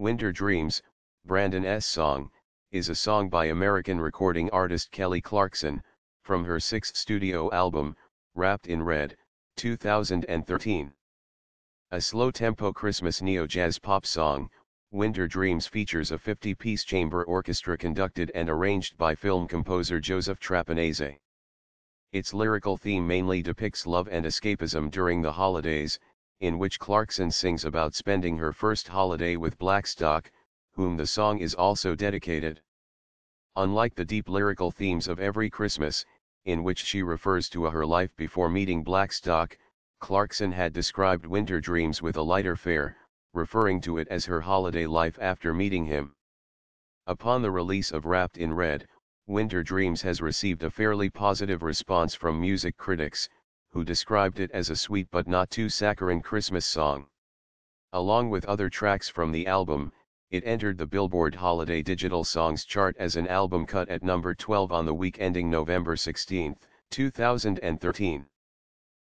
Winter Dreams, Brandon's song, is a song by American recording artist Kelly Clarkson, from her sixth studio album, Wrapped in Red, 2013. A slow-tempo Christmas neo-jazz pop song, Winter Dreams features a 50-piece chamber orchestra conducted and arranged by film composer Joseph Trapanese. Its lyrical theme mainly depicts love and escapism during the holidays, in which Clarkson sings about spending her first holiday with Blackstock, whom the song is also dedicated. Unlike the deep lyrical themes of Every Christmas, in which she refers to her life before meeting Blackstock, Clarkson had described Winter Dreams with a lighter fare, referring to it as her holiday life after meeting him. Upon the release of Wrapped in Red, Winter Dreams has received a fairly positive response from music critics, who described it as a sweet but not too saccharine Christmas song. Along with other tracks from the album, it entered the Billboard Holiday Digital Songs chart as an album cut at number 12 on the week ending November 16, 2013.